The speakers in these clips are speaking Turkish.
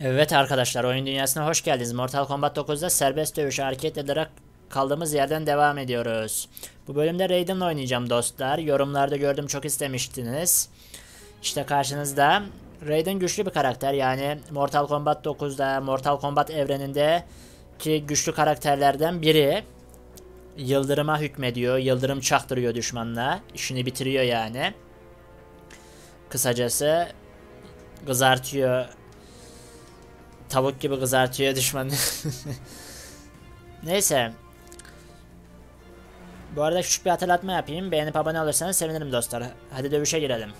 Evet arkadaşlar oyun dünyasına hoş geldiniz. Mortal Kombat 9'da serbest dövüş hareket ederek kaldığımız yerden devam ediyoruz. Bu bölümde Raiden'la oynayacağım dostlar. Yorumlarda gördüm çok istemiştiniz. İşte karşınızda Raiden güçlü bir karakter yani Mortal Kombat 9'da Mortal Kombat evreninde ki güçlü karakterlerden biri. Yıldırıma hükmediyor, yıldırım çaktırıyor düşmanla, işini bitiriyor yani. Kısacası kızartıyor Tavuk gibi kızartıyor düşmanı. Neyse. Bu arada küçük bir hatırlatma yapayım. Beğenip abone olursanız sevinirim dostlar. Hadi dövüşe girelim.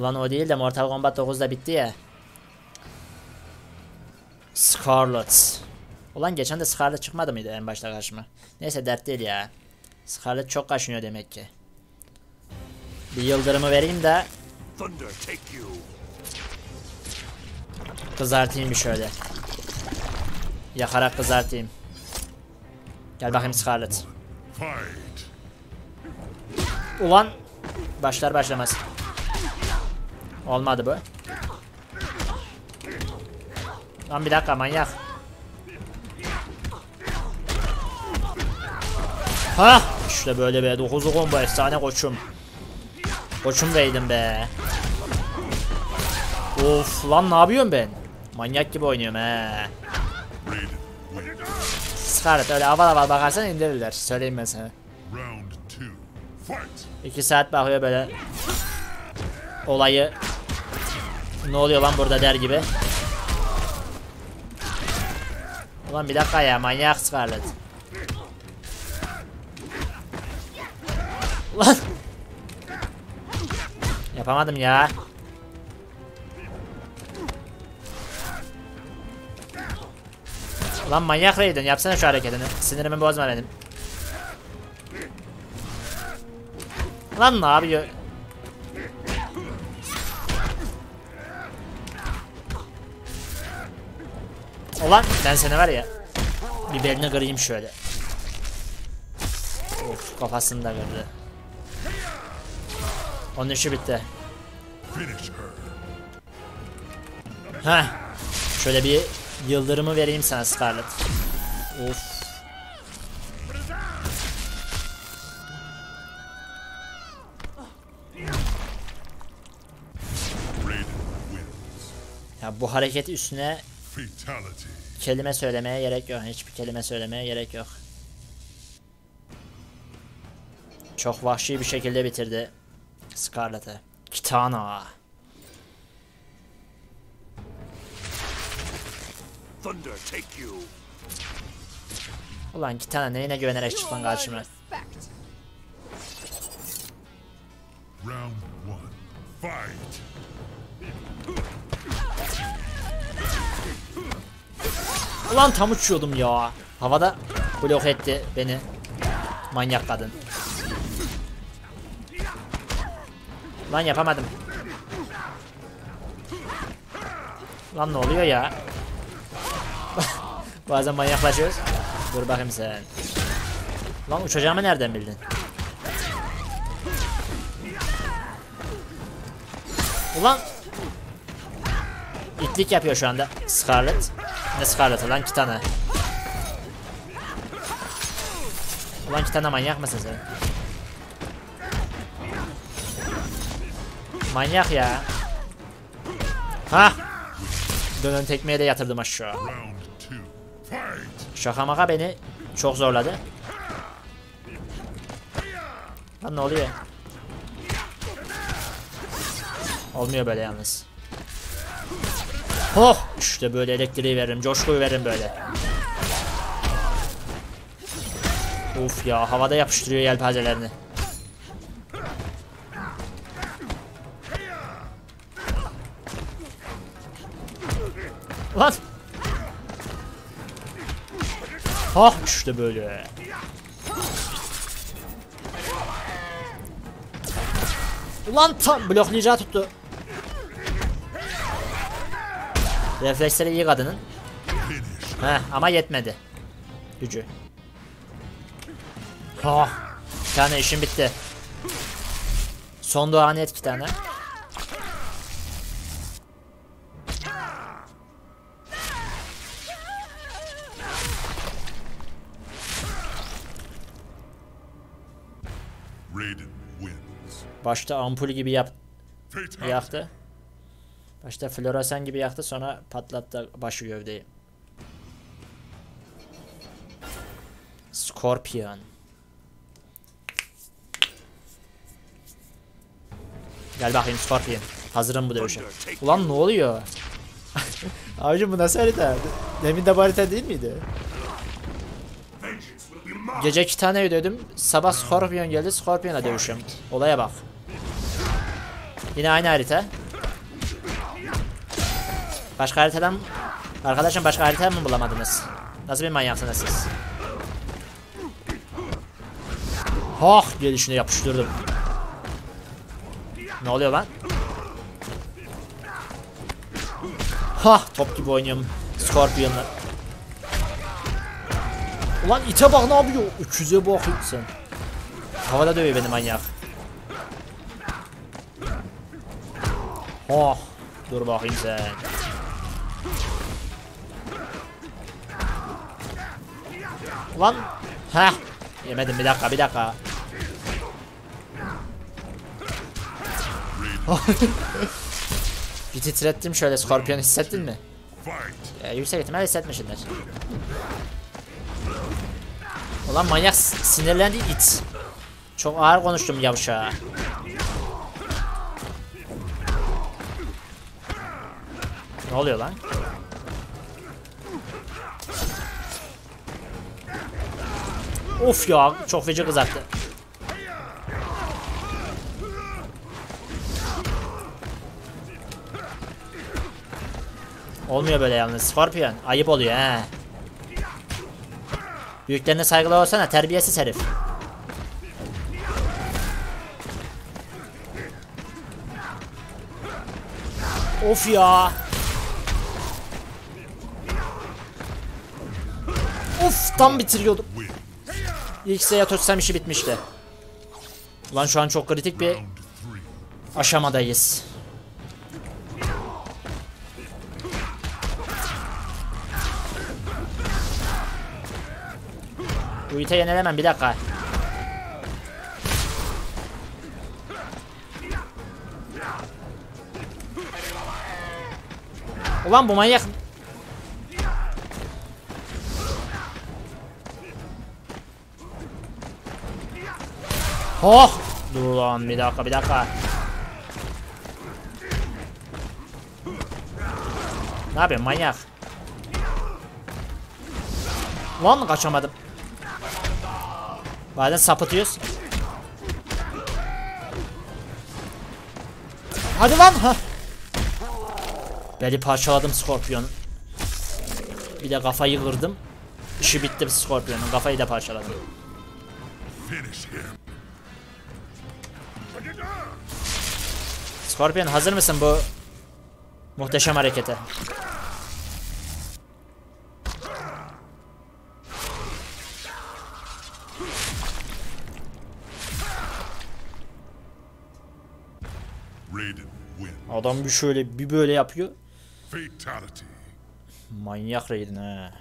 Ulan o değil de Mortal Kombat 9'da bitti ya. Scarlet. Ulan geçen de Scarlet çıkmadı mıydı en başta karşıma? Neyse dert değil ya. Scarlet çok kaşınıyor demek ki. Bir yıldırımı vereyim de kızartayım bir şöyle. Yakarak kızartayım. Gel bakayım Scarlet. Ulan başlar başlamaz. Olmadı bu. Lan bir dakika manyak. Ha işte böyle be 9'u combo efsane koçum. Koçum değdim be. Of lan ne yapıyorum ben? Manyak gibi oynuyorum he. Scarlet öyle aval aval bakarsan indirirler. Söyleyeyim ben sana. İki saat bakıyor böyle olayı ne oluyor lan burada der gibi. Ulan bir dakika ya manyak Scarlet. Ulan. Yapamadım ya. Ulan manyak Raiden yapsana şu hareketini. Sinirimi bozma benim. Lan ne yapıyor? Ulan ben seni var ya bir belini kırayım şöyle. Of kafasını da kırdı. Onun işi bitti. Heh. Şöyle bir yıldırımı vereyim sana Scarlet. Of. Ya bu hareket üstüne. Kelime söylemeye gerek yok. Hiçbir kelime söylemeye gerek yok. Çok vahşi bir şekilde bitirdi Scarlet'ı. Kitana. Thunder take you. Ulan Kitana neyine güvenerek çıktın karşıma? Round one. Fight. Ulan tam uçuyordum ya. Havada blok etti beni. Manyak kadın. Lan yapamadım. Lan ne oluyor ya? Bazen manyaklaşıyoruz. Dur bakayım sen. Lan uçacağımı nereden bildin? Ulan İtlik yapıyor şu anda Scarlet. Ne Scarlet lan Kitana. Ulan Kitana manyak mısın sen? Manyak ya. Ha? Dönen tekmeye de yatırdım aşağı. Şaka maka beni çok zorladı. Lan ne oluyor? Olmuyor böyle yalnız. Oh! İşte böyle elektriği veririm, coşkuyu veririm böyle. Uf ya havada yapıştırıyor yelpazelerini. Lan! Ah işte böyle. Ulan tam bloklayacağı tuttu. Refleksleri iyi kadının. Heh, ama yetmedi. Gücü. Bir tane işim bitti. Son doğan et iki tane. Başta ampul gibi yap Fatality. Başta floresan gibi yaktı sonra patlattı başı gövdeyi. Scorpion. Gel bakayım Scorpion. Hazırım bu dövüşe. Ulan ne oluyor? Abicim bu nasıl harita? Demin de bu harita değil miydi? Gece iki tane ödedim. Sabah Scorpion geldi. Scorpion'la dövüşüyorum. Olaya bak. Yine aynı harita. Başka haritadan Arkadaşım başka harita mı bulamadınız? Nasıl bir manyaksınız siz? Hah gelişine yapıştırdım. Ne oluyor lan? Hah top gibi oynuyorum Scorpion'la. Ulan ite bak ne yapıyor? 300'e bak sen. Havada dövüyor beni manyak. Oh. Dur bakayım sen. Ulan. Heh. Yemedim bir dakika bir dakika. bir titrettim şöyle skorpiyon hissettin mi? Ee, yüksek ihtimal hissetmişsindir. Ulan manyak sinirlendi it. Çok ağır konuştum yavşağa. Ne oluyor lan? Of ya çok feci kızarttı. Olmuyor böyle yalnız Scorpion. Ayıp oluyor he. Büyüklerine saygılı olsana terbiyesiz herif. Of ya. Of tam bitiriyordum. İlk sayı tutsam işi bitmişti. Ulan şu an çok kritik bir aşamadayız. Bu ite yenilemem bir dakika. Ulan bu manyak Oh! Dur ulan bir dakika bir dakika. Ne yapıyorsun manyak? Lan kaçamadım. Bazen sapıtıyoruz. Hadi lan ha. Beli parçaladım Scorpion'un. Bir de kafayı kırdım. İşi bitti Scorpion'un. Kafayı da parçaladım. Scorpion hazır mısın bu muhteşem harekete? Adam bir şöyle bir böyle yapıyor. Manyak Raiden ha.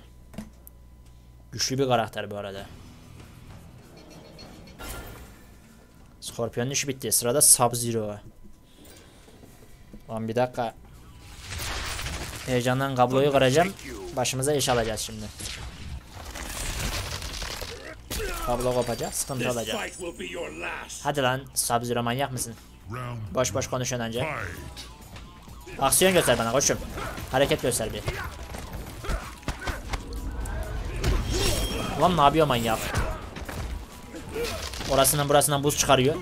Güçlü bir karakter bu arada. Scorpion'un işi bitti. Sırada Sub-Zero. Lan bir dakika. Heyecandan kabloyu kıracağım. Başımıza iş alacağız şimdi. Kablo kopacak. Sıkıntı olacak. Hadi lan Sub-Zero manyak mısın? Boş boş konuşuyorsun fight. Aksiyon göster bana koçum. Hareket göster bir. Ulan ne yapıyor manyak? Orasından burasından buz çıkarıyor.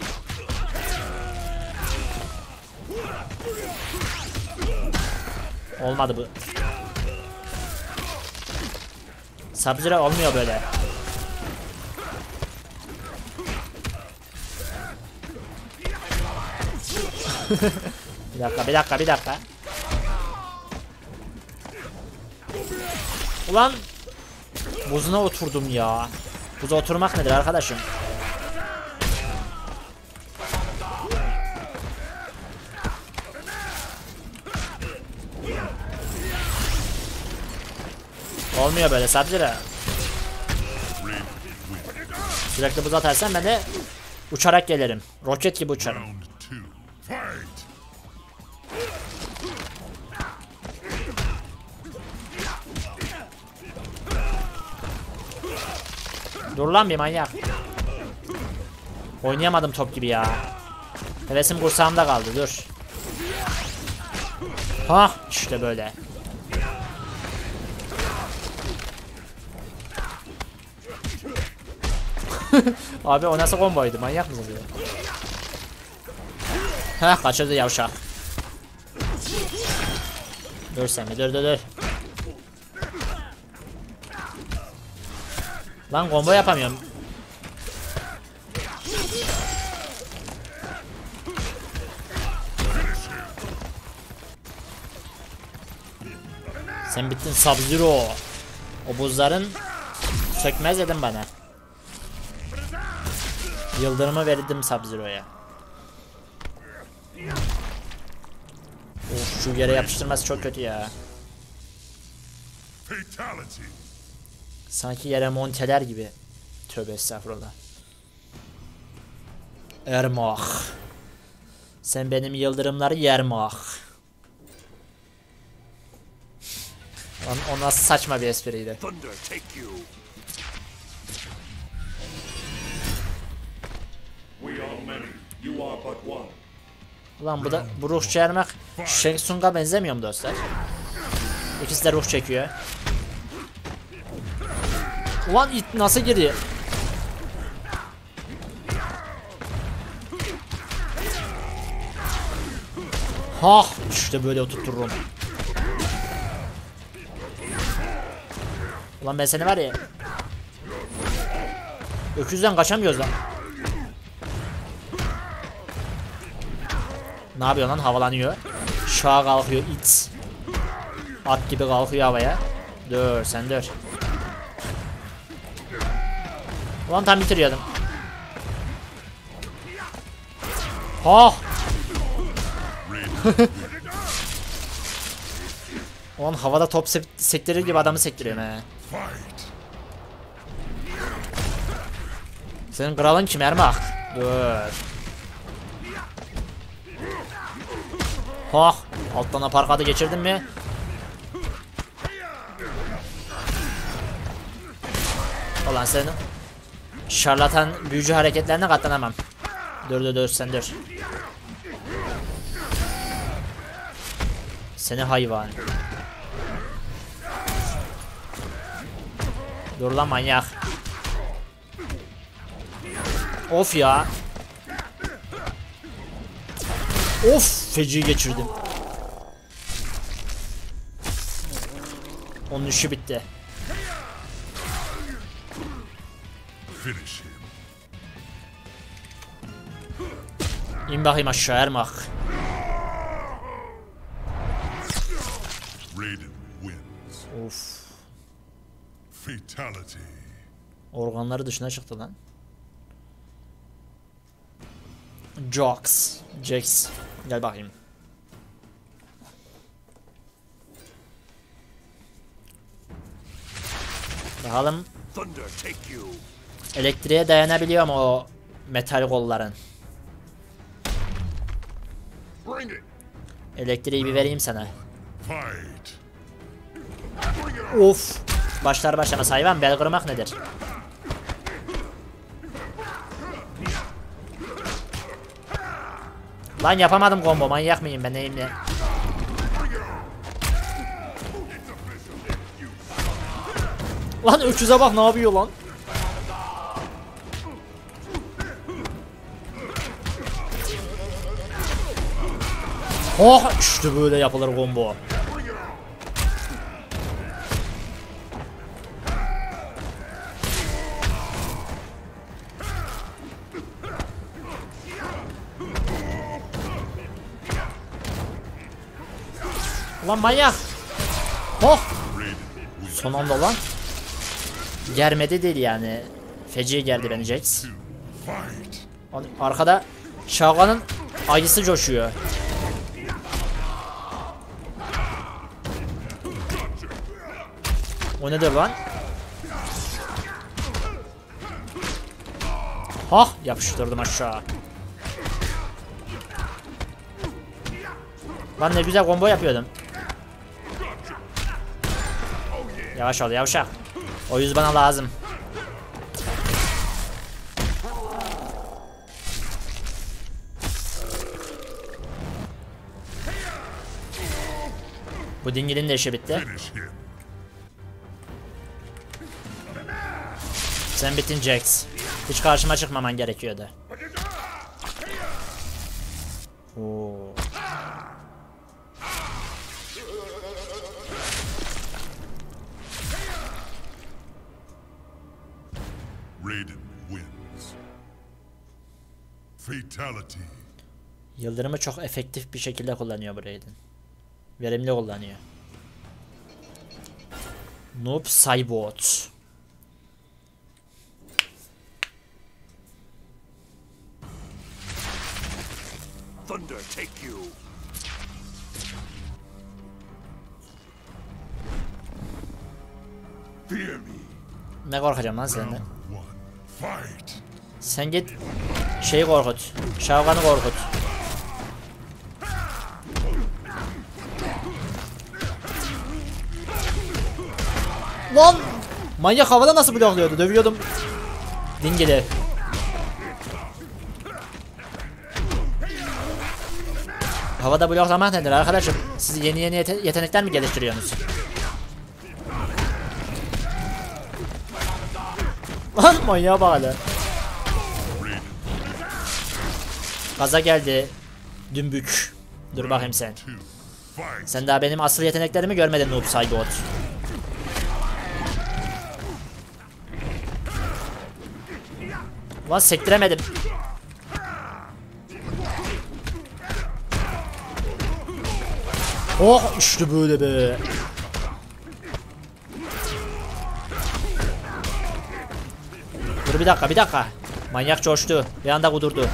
Olmadı bu. Sabzire olmuyor böyle. bir dakika, bir dakika, bir dakika. Ulan buzuna oturdum ya. Buza oturmak nedir arkadaşım? Olmuyor böyle Sabzira. Sürekli buz atarsan ben de uçarak gelirim. Roket gibi uçarım. Dur lan bir manyak. Oynayamadım top gibi ya. Hevesim kursağımda kaldı dur. Ha işte böyle. Abi o nasıl komboydu manyak mısın ya? Heh kaçırdı yavşak. Dur sen dur dur dur. Lan combo yapamıyorum. Sen bittin Sub-Zero. O buzların sökmez dedim bana. Yıldırımı verdim Sub-Zero'ya. Of şu yere yapıştırması çok kötü ya. Sanki yere monteler gibi. Tövbe estağfurullah. Ermak. Sen benim yıldırımları yermak. O, o nasıl saçma bir espriydi. Ulan bu da bu ruh çevirmek Shang Tsung'a benzemiyor mu dostlar? İkisi de ruh çekiyor. Ulan it nasıl giriyor? Ha işte böyle oturturum. Ulan ben seni var ya. Öküzden kaçamıyoruz lan. Ne yapıyor lan havalanıyor. Şaha kalkıyor it. At gibi kalkıyor havaya. Dur sen dur. Ulan tam bitiriyordum. Ha! Ulan havada top sek- sektirir gibi adamı sektiriyorum he. Senin kralın kim Ermak? Dur. Ha! Alttan aparkatı geçirdin mi? Ulan senin şarlatan büyücü hareketlerine katlanamam. Dur dur dur sen dur. Seni hayvan. Dur lan manyak. Of ya. Of feci geçirdim. Onun işi bitti. İn bakayım aşağı Ermak. Of. Organları dışına çıktı lan. Jox. Jax. Gel bakayım. Bakalım elektriğe dayanabiliyor mu o metal kolların? Elektriği bir vereyim sana. Of. Başlar başlamaz hayvan bel kırmak nedir? Lan yapamadım combo manyak mıyım ben neyim ne? Lan öküze bak ne yapıyor lan? Oh işte böyle yapılır combo. Ulan manyak. Oh. Son anda lan. Germedi değil yani. Feci gerdi beni Jax. Arkada Şavgan'ın ayısı coşuyor. O nedir lan? Hah yapıştırdım aşağı. Lan ne güzel combo yapıyordum. Yavaş ol yavşak. O yüz bana lazım. Bu dingilin de işi bitti. Sen bittin Jax. Hiç karşıma çıkmaman gerekiyordu. Oo. Fatality. Yıldırımı çok efektif bir şekilde kullanıyor bu Raiden. Verimli kullanıyor. Noob Saibot. Thunder take you. Fear me. Ne korkacağım lan senden? Sen git şeyi korkut. Şavgan'ı korkut. Lan! Manyak havada nasıl blokluyordu? Dövüyordum. Dingili. Havada bloklamak nedir arkadaşım? Siz yeni yeni yete- yetenekler mi geliştiriyorsunuz? Lan manyağa bak Gaza geldi. Dümbük. Dur bakayım sen. Sen daha benim asıl yeteneklerimi görmedin Noob Saibot. Lan sektiremedim. Oh işte böyle be. Dur bir dakika bir dakika. Manyak coştu. Bir anda kudurdu.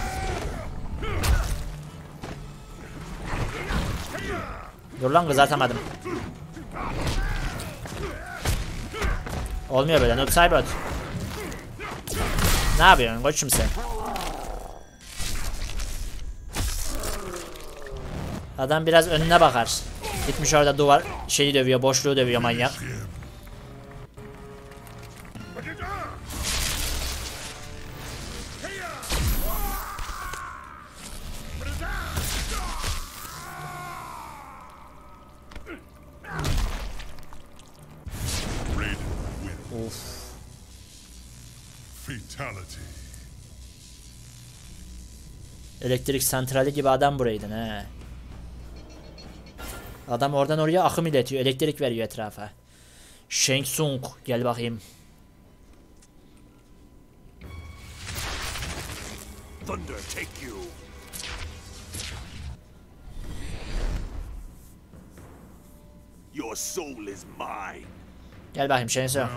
Dur lan kızartamadım. Olmuyor böyle noob Cybot. Ne yapıyorsun koçum sen? Adam biraz önüne bakar. Gitmiş orada duvar şeyi dövüyor, boşluğu dövüyor manyak. Elektrik santrali gibi adam buraydın he. Adam oradan oraya akım iletiyor, elektrik veriyor etrafa. Shang Tsung gel bakayım. Thunder take you. Your soul is mine. Gel bakayım Shang Tsung.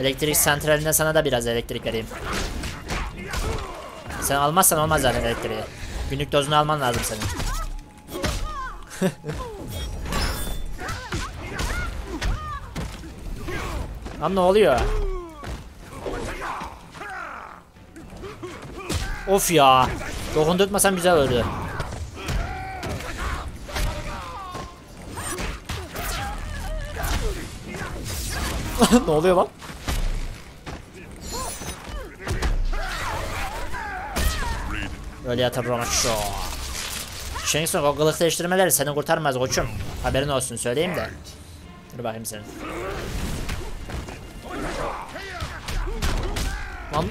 Elektrik santralinden sana da biraz elektrik vereyim. Sen almazsan olmaz zaten elektriği. Günlük dozunu alman lazım senin. Lan ne oluyor? Of ya. Dokundurtmasam güzel olurdu. ne oluyor lan? Öyle yatırım şu. Shang o kılık değiştirmeleri seni kurtarmaz koçum. Haberin olsun söyleyeyim de. Dur bakayım senin. Lan.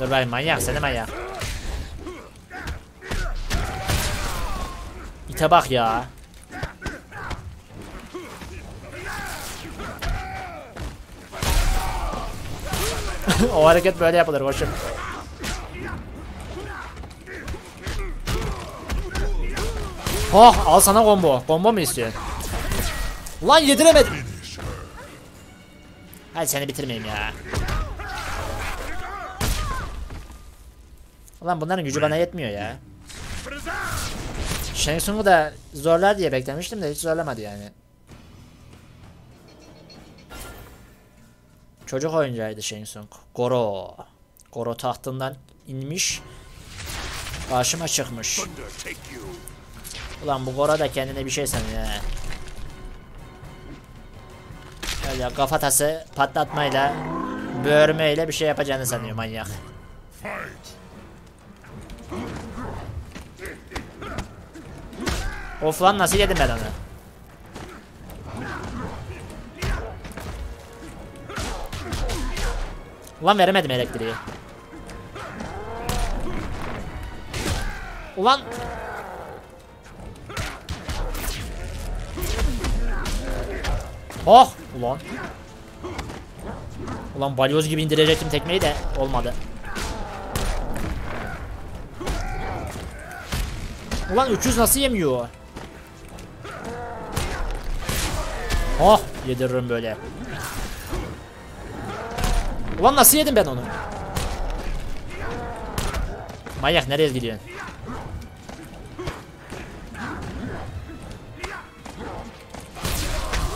Dur bakayım manyak seni manyak. İte bak ya. o hareket böyle yapılır koçum. Oh al sana combo. Combo mu istiyorsun? Lan yediremedim. Hadi seni bitirmeyeyim ya. Ulan bunların gücü bana yetmiyor ya. Shang Tsung'u da zorlar diye beklemiştim de hiç zorlamadı yani. Çocuk oyuncağıydı Shang Tsung. Goro. Goro tahtından inmiş. Karşıma çıkmış. Ulan bu Goro da kendine bir şey sanıyor. Öyle kafatası patlatmayla, böğürmeyle bir şey yapacağını sanıyor manyak. Of lan nasıl yedim ben onu? Ulan veremedim elektriği. Ulan Oh ulan. Ulan balyoz gibi indirecektim tekmeyi de olmadı. Ulan 300 nasıl yemiyor? Oh yediririm böyle. Ulan nasıl yedim ben onu? Manyak nereye gidiyorsun?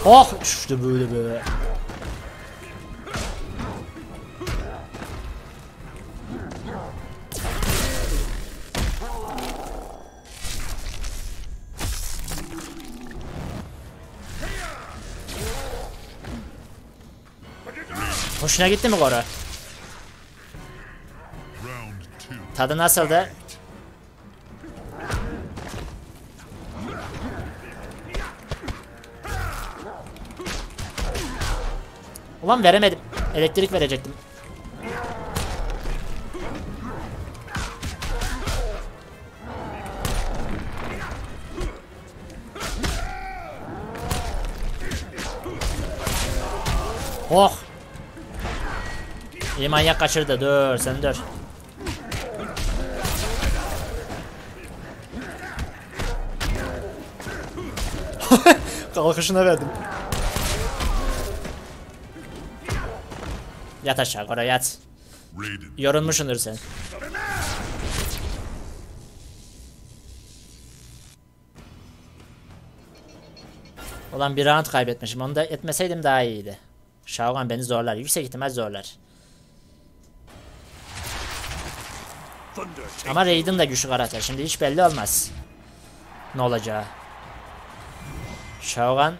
Oh işte böyle böyle. Hoşuna gitti mi two. Tadı nasıldı? Ulan veremedim. Elektrik verecektim. Oh. İyi manyak kaçırdı. Dur sen dur. Kalkışına verdim. Yat aşağı Goro yat. Yorulmuşsundur sen. Ulan bir round kaybetmişim. Onu da etmeseydim daha iyiydi. Şaogan beni zorlar. Yüksek ihtimal zorlar. Ama Raiden de güçlü karakter. Şimdi hiç belli olmaz. Ne olacağı. Şaogan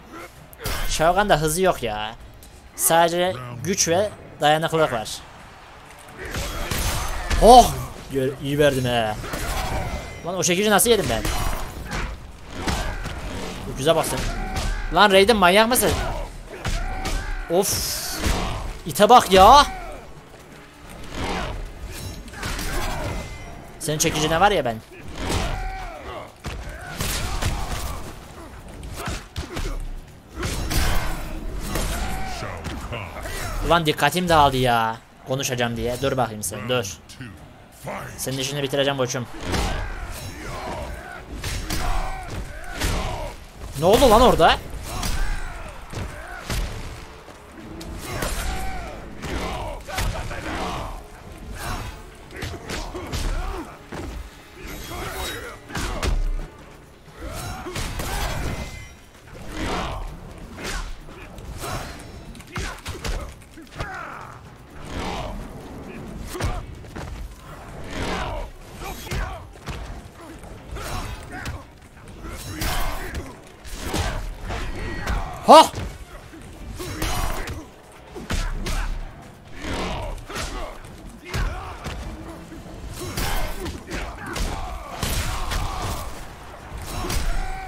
Şaogan'da hızı yok ya. Sadece güç ve dayanıklılık var. Oh! İyi verdim he. Lan o çekici nasıl yedim ben? Güzel bastın. Lan Raiden manyak mısın? Of. İte bak ya. Senin çekicine var ya ben. Ulan dikkatim dağıldı ya. Konuşacağım diye. Dur bakayım sen dur. Senin işini bitireceğim koçum. Ne oldu lan orada?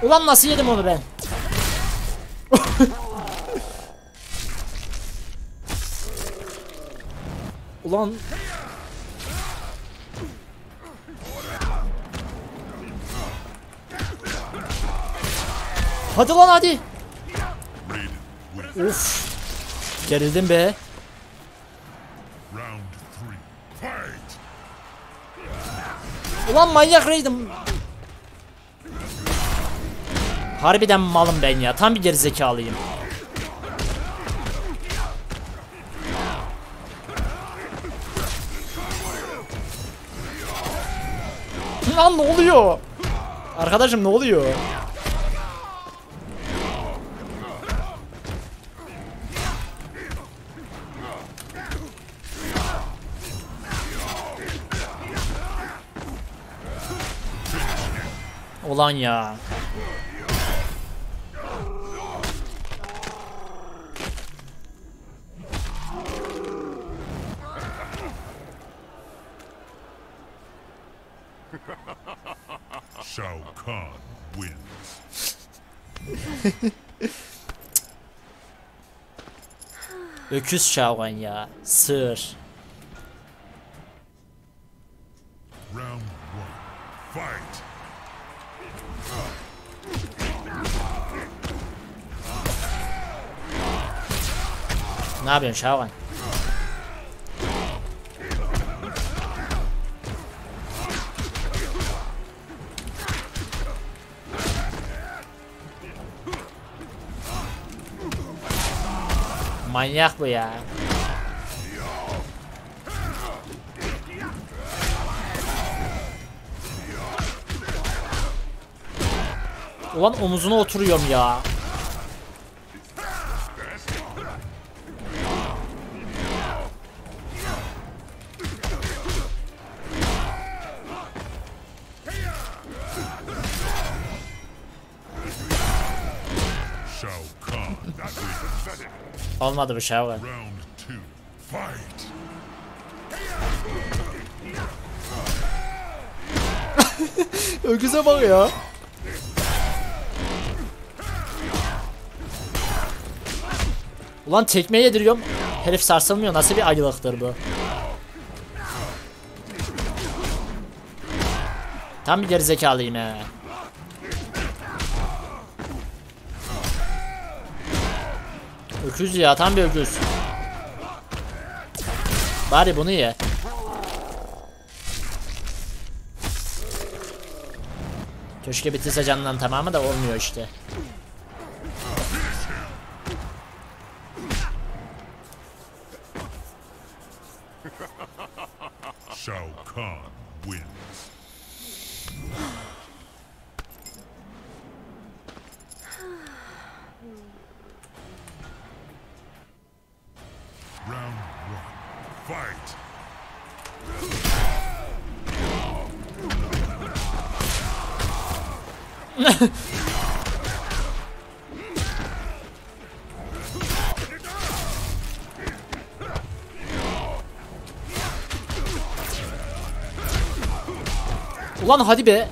Ulan nasıl yedim onu ben? Ulan Hadi lan hadi. Uf. Gerildim be. Ulan manyak Raiden. Harbiden malım ben ya. Tam bir gerizekalıyım. Lan ne oluyor? Arkadaşım ne oluyor? Ulan ya. Shao Kahn wins. Öküz Şaban ya. Sığır. Round one. Fight. Ne yapıyorsun Şaban? Manyak bu ya. Ulan omuzuna oturuyorum ya. Olmadı bu two. Fight. Öküze bak ya. Ulan tekme yediriyorum. Herif sarsılmıyor. Nasıl bir ayılıktır bu? Tam bir gerizekalıyım he. Öküz ya tam bir öküz. Bari bunu ye. Keşke bitirse canından tamamı da olmuyor işte. Ulan hadi be.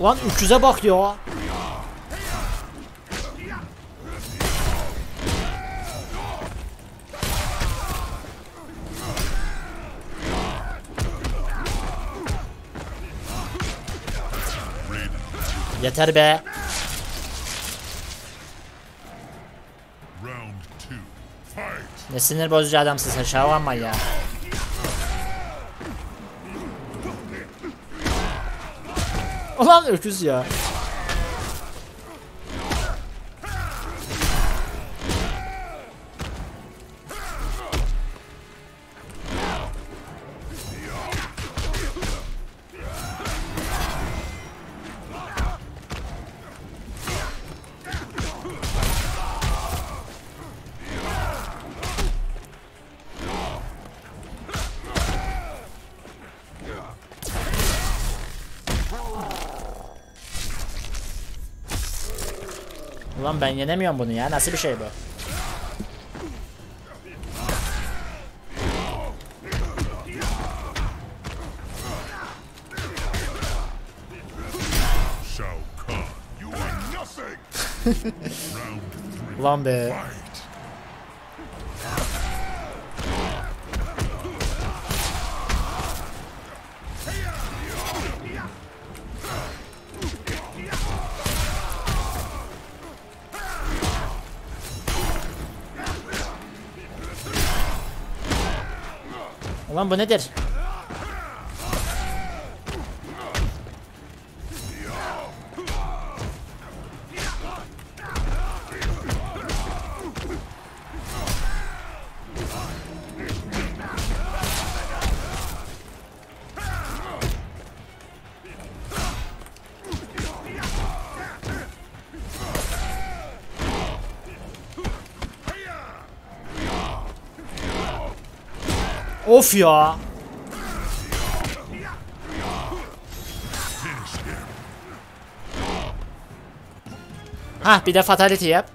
Ulan öküze bak ya. Yeter be. Ne sinir bozucu adamsın şavanma ya. Ulan öküz ya. Ulan ben yenemiyorum bunu ya. Nasıl bir şey bu? Ulan be. Ulan bu nedir? Of ya. Ha bir de fatality yap.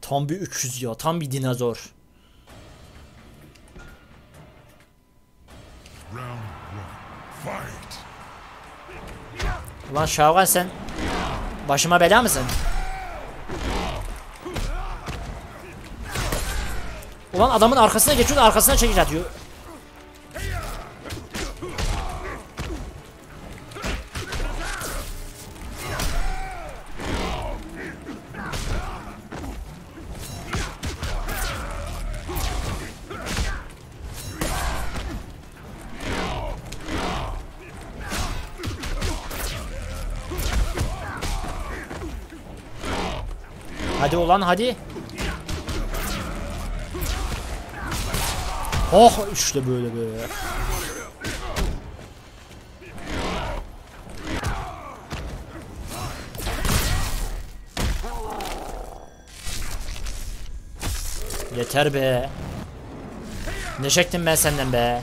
Tam bir 300 ya. Tam bir dinozor. Ulan Şavgan sen başıma bela mısın? Ulan adamın arkasına geçiyor arkasına çekiç atıyor. Hadi ulan hadi. Oh işte böyle böyle. Yeter be. Ne çektim ben senden be.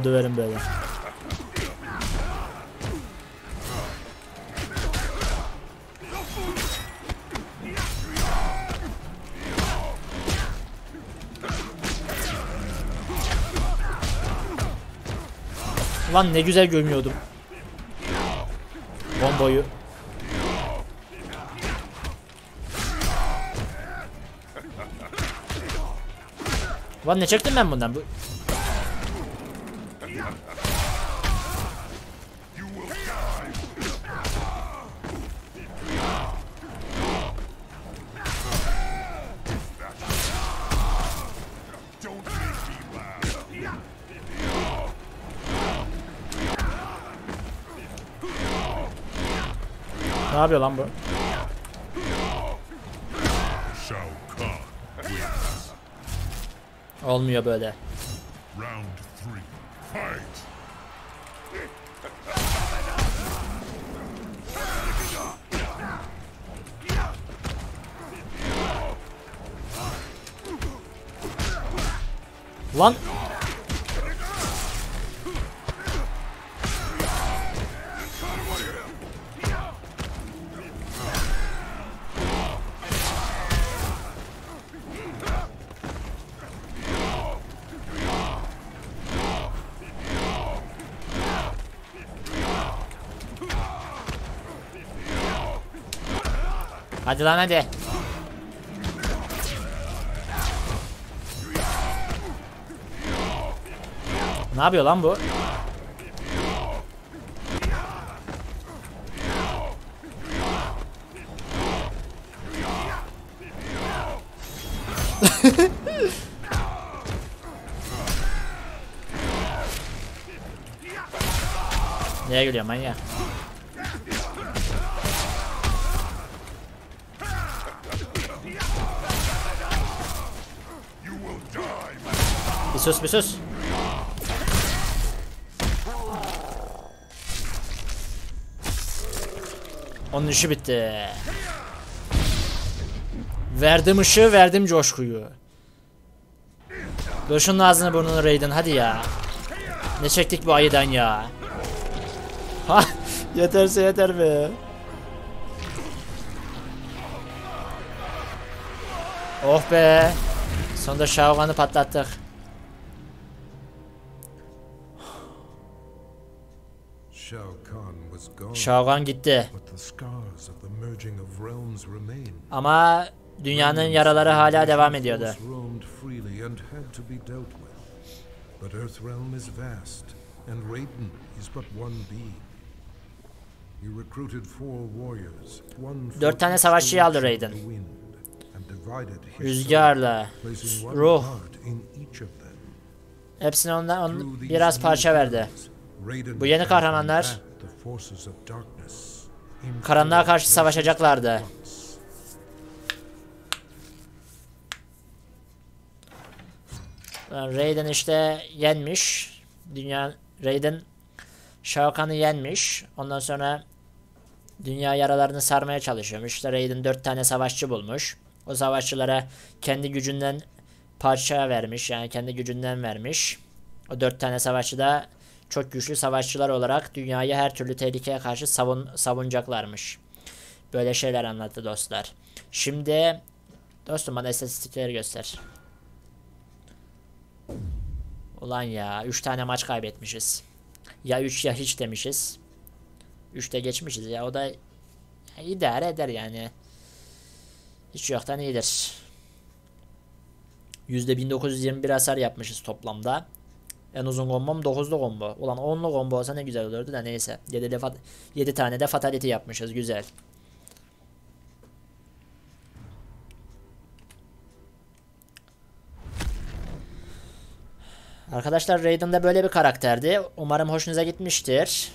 Havada döverim böyle. Ulan ne güzel gömüyordum. Bombayı. Ulan ne çektim ben bundan? Bu... Ne yapıyor lan bu? Olmuyor böyle. Hadi lan hadi. Ne yapıyor lan bu? Neye gülüyor manyak? Bir sus bir sus. Onun işi bitti. Verdim ışığı, verdim coşkuyu. Dur şunun ağzını burnunu Raiden hadi ya. Ne çektik bu ayıdan ya. Ha yeterse yeter be. Oh be. Sonunda Shao patlattık. Realms remain. Ama dünyanın yaraları hala devam ediyordu. But Earthrealm is vast, and Raiden is but one being. You recruited four warriors, one Dört tane each savaşçıyı aldı Raiden. Rüzgarla, ruh. part in each of them. Hepsine ondan on, biraz parça verdi. Bu yeni kahramanlar karanlığa karşı savaşacaklardı. Raiden işte yenmiş. Dünya Raiden Shao Kahn'ı yenmiş. Ondan sonra dünya yaralarını sarmaya çalışıyormuş. İşte Raiden dört tane savaşçı bulmuş. O savaşçılara kendi gücünden parça vermiş. Yani kendi gücünden vermiş. O dört tane savaşçı da çok güçlü savaşçılar olarak dünyayı her türlü tehlikeye karşı savun, savunacaklarmış. Böyle şeyler anlattı dostlar. Şimdi dostum bana istatistikleri göster. Ulan ya 3 tane maç kaybetmişiz. Ya 3 ya hiç demişiz. 3'te geçmişiz ya o da ya idare eder yani. Hiç yoktan iyidir. %1921 hasar yapmışız toplamda. En uzun kombom 9'lu combo. Ulan 10'lu combo olsa ne güzel olurdu da neyse. 7, 7 tane de fatality yapmışız güzel. Arkadaşlar Raiden de böyle bir karakterdi. Umarım hoşunuza gitmiştir.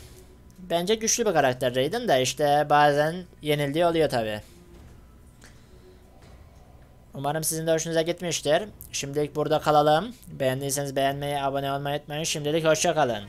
Bence güçlü bir karakter Raiden de işte bazen yenildiği oluyor tabi. Umarım sizin de hoşunuza gitmiştir. Şimdilik burada kalalım. Beğendiyseniz beğenmeyi, abone olmayı unutmayın. Şimdilik hoşça kalın.